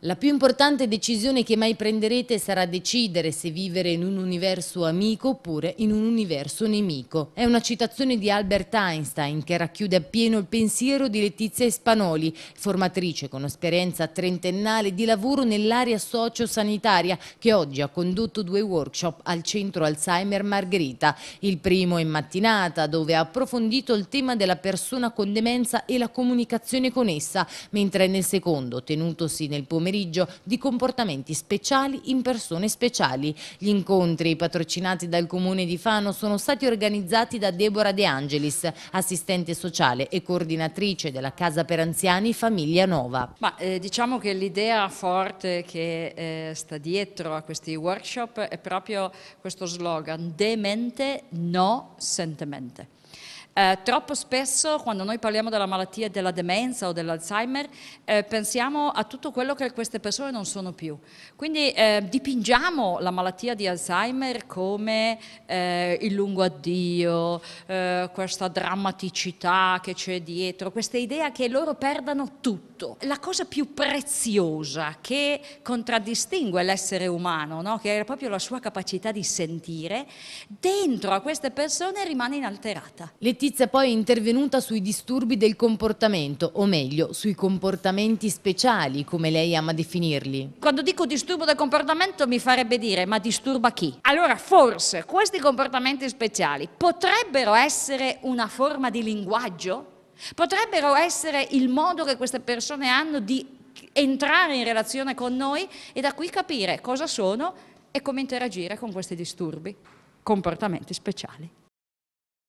La più importante decisione che mai prenderete sarà decidere se vivere in un universo amico oppure in un universo nemico. È una citazione di Albert Einstein che racchiude appieno il pensiero di Letizia Spanoli, formatrice con esperienza trentennale di lavoro nell'area sociosanitaria, che oggi ha condotto due workshop al centro Alzheimer Margherita. Il primo in mattinata, dove ha approfondito il tema della persona con demenza e la comunicazione con essa, mentre nel secondo, tenutosi nel pomeriggio, pomeriggio di comportamenti speciali in persone speciali. Gli incontri patrocinati dal Comune di Fano sono stati organizzati da Deborah De Angelis, assistente sociale e coordinatrice della Casa per Anziani Famiglia Nova. Ma, eh, diciamo che l'idea forte che eh, sta dietro a questi workshop è proprio questo slogan, demente no sentemente. Eh, troppo spesso quando noi parliamo della malattia della demenza o dell'Alzheimer eh, pensiamo a tutto quello che queste persone non sono più. Quindi eh, dipingiamo la malattia di Alzheimer come eh, il lungo addio, eh, questa drammaticità che c'è dietro, questa idea che loro perdano tutto. La cosa più preziosa che contraddistingue l'essere umano, no? che è proprio la sua capacità di sentire, dentro a queste persone rimane inalterata. Letizia Letizia poi è intervenuta sui disturbi del comportamento, o meglio, sui comportamenti speciali, come lei ama definirli. Quando dico disturbo del comportamento mi farebbe dire, ma disturba chi? Allora, forse questi comportamenti speciali potrebbero essere una forma di linguaggio? Potrebbero essere il modo che queste persone hanno di entrare in relazione con noi e da qui capire cosa sono e come interagire con questi disturbi, comportamenti speciali.